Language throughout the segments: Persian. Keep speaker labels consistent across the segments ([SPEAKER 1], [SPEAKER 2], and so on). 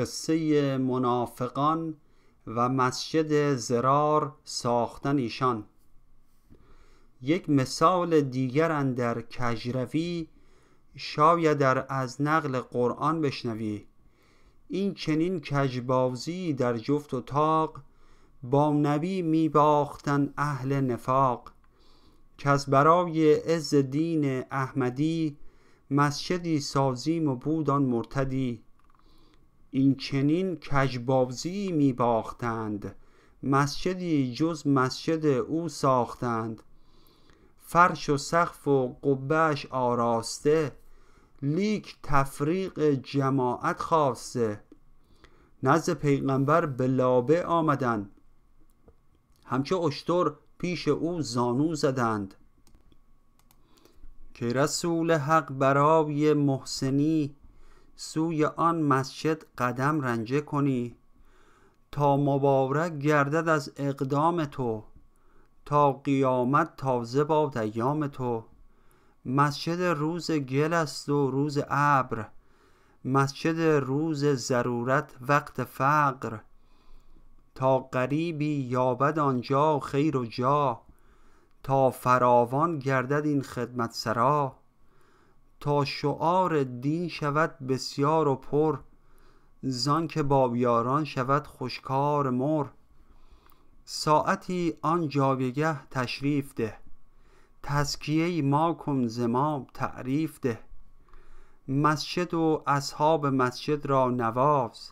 [SPEAKER 1] قصه منافقان و مسجد زرار ساختن ایشان. یک مثال دیگر اندر کجروی شاید در از نقل قرآن بشنوی. این چنین کجبازی در جفت و تاق با نبی می باختن اهل نفاق. که از برای عز دین احمدی مسجدی سازیم و بود آن مرتدی. این چنین کجبازی می باختند مسجدی جز مسجد او ساختند. فرش و سقف و قبهش آراسته لیک تفریق جماعت خواسته نزد پیغمبر به لابه آمدند. همچو اشتر پیش او زانو زدند. که رسول حق برای محسنی سوی آن مسجد قدم رنجه کنی. تا مبارک گردد از اقدام تو تا قیامت تازه باد ایام تو. مسجد روز گل است و روز ابر مسجد روز ضرورت وقت فقر. تا غریبی یابد آنجا خیر و جا تا فراوان گردد این خدمت سرا تا شعار دین شود بسیار و پر زان که با یاران شود خوشکار مر. ساعتی آن جایگه تشریف ده تزکیه ما کن زما تعریف ده. مسجد و اصحاب مسجد را نواز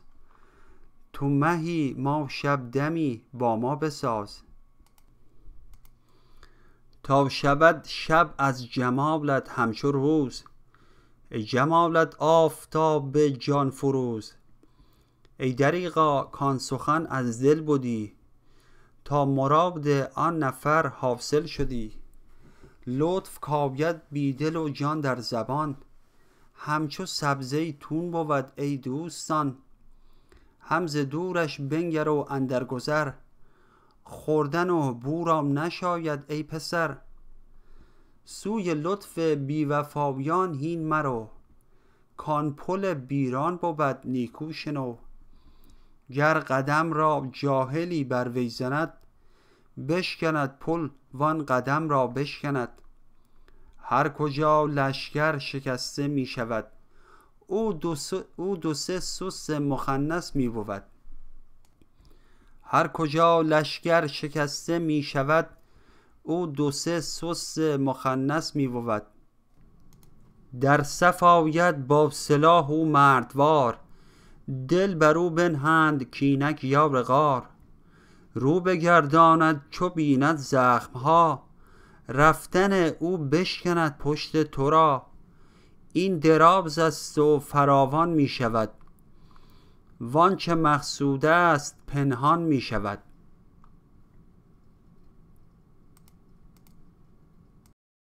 [SPEAKER 1] تو مهی ما شب دمی با ما بساز. تا شود شب از جمالت همچو روز ای جمالت آفتاب جان فروز. ای دریغا کان سخن از دل بودی تا مراد آن نفر حاصل شدی. لطف کاید بی دل و جان در زبان. همچو سبزه تون بود ای دوستان. هم ز دورش بنگر و اندر گذر خوردن و بو را نشاید ای پسر. سوی لطف بی وفایان هین مرو کان پل بیران بود نیکو شنو. گر قدم را جاهلی بر وی زند بشکند پل وان قدم را بشکند. هر کجا لشکر شکسته می شود او دو, او دو سه سس مخنث می بود. هر کجا لشکر شکسته می شود او دو سه سس مخنث می بود در صف آید با سلاح او مردوار. دل بر او بنهند کینک یا غار. رو بگرداند چو بیند زخمها. رفتن او بشکند پشت تو را. این درابز است و فراوان می شود وانچه مقصود است پنهان می شود